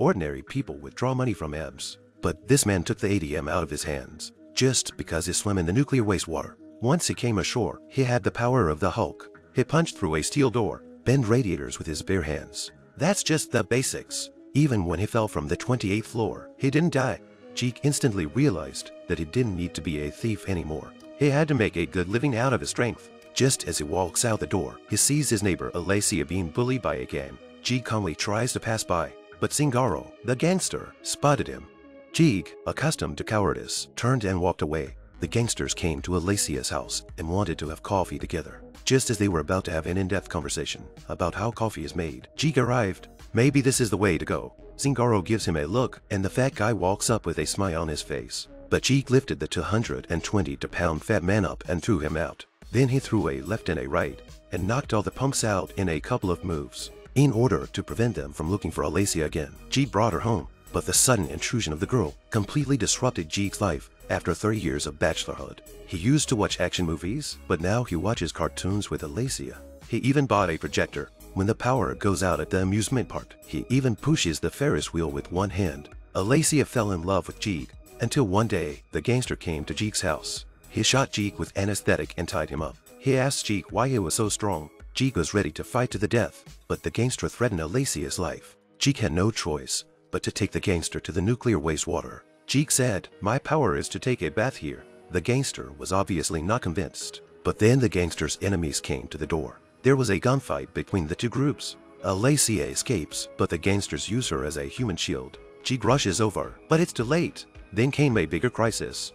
Ordinary people withdraw money from EBS, but this man took the ATM out of his hands just because he swam in the nuclear wastewater. Once he came ashore, he had the power of the Hulk. He punched through a steel door, bend radiators with his bare hands. That's just the basics. Even when he fell from the 28th floor, he didn't die. Jeeg instantly realized that he didn't need to be a thief anymore. He had to make a good living out of his strength. Just as he walks out the door, he sees his neighbor Alessia being bullied by a gang. Jeeg calmly tries to pass by, but Zingaro, the gangster, spotted him. Jeeg, accustomed to cowardice, turned and walked away. The gangsters came to Alessia's house and wanted to have coffee together. Just as they were about to have an in-depth conversation about how coffee is made, Jeeg arrived. Maybe this is the way to go. Zingaro gives him a look, and the fat guy walks up with a smile on his face. But Jeeg lifted the 220-pound fat man up and threw him out. Then he threw a left and a right, and knocked all the punks out in a couple of moves. In order to prevent them from looking for Alessia again, Jeeg brought her home. But the sudden intrusion of the girl completely disrupted Jeeg's life after 30 years of bachelorhood. He used to watch action movies, but now he watches cartoons with Alessia. He even bought a projector. When the power goes out at the amusement park, he even pushes the Ferris wheel with one hand. Alessia fell in love with Jeeg until one day the gangster came to Jeeg's house. He shot Jeeg with anesthetic and tied him up. He asked Jeeg why he was so strong. Jeeg was ready to fight to the death, but the gangster threatened Alessia's life. Jeeg had no choice but to take the gangster to the nuclear wastewater. Jeeg said, my power is to take a bath here. The gangster was obviously not convinced. But then the gangster's enemies came to the door. There was a gunfight between the two groups. Alessia escapes, but the gangsters use her as a human shield. Jeeg rushes over, but it's too late. Then came a bigger crisis.